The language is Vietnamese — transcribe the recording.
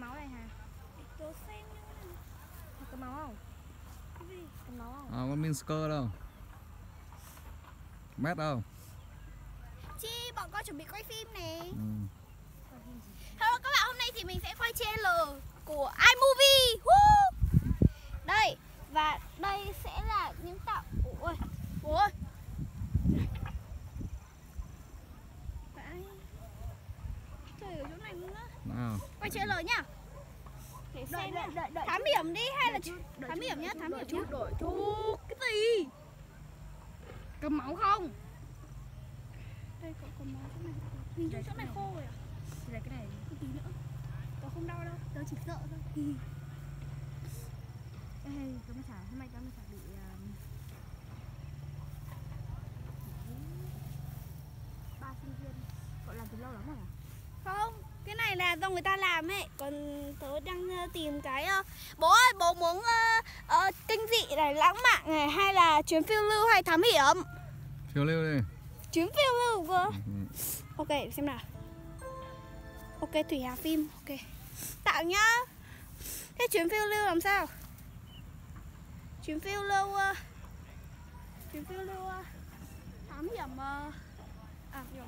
máu này hả Tớ xem có máu không cái gì có máu không À, con Minsker đâu? Mét đâu? Chi, bọn con chuẩn bị quay phim nè Ừ. Hello các bạn, hôm nay thì mình sẽ quay trailer của iMovie Woo! Đây, và đây sẽ là những tạo Ôi, ôi Quay trailer nhá. Để xem đợi, đợi, đợi, Thám hiểm đi hay là Thám hiểm nhá, thám hiểm nhá. đổi Ồ, cái gì? Có máu không? Đây có, có máu chỗ này. Hình như chỗ này khô rồi à? Là cái này. Một tí nữa. Tớ không đau đâu, tớ chỉ sợ thôi. Ê, tao mới xả hôm nay tao mới xả bị um, ba sinh viên. Cậu làm từ lâu lắm rồi à? cái là do người ta làm ấy. Còn tớ đang ờ, tìm cái ờ, Bố ơi, bố muốn ờ, ờ, kinh dị này, lãng mạn này Hay là chuyến phiêu lưu hay thám hiểm? Phiêu lưu đi. Chuyến phiêu lưu cơ Ừ. Ok, để xem nào. Ok, Thủy Hà phim, ok. Tạo nhá. Thế chuyến phiêu lưu làm sao? Chuyến phiêu lưu ờ, Chuyến phiêu lưu ờ, Thám hiểm ờ, À, rồi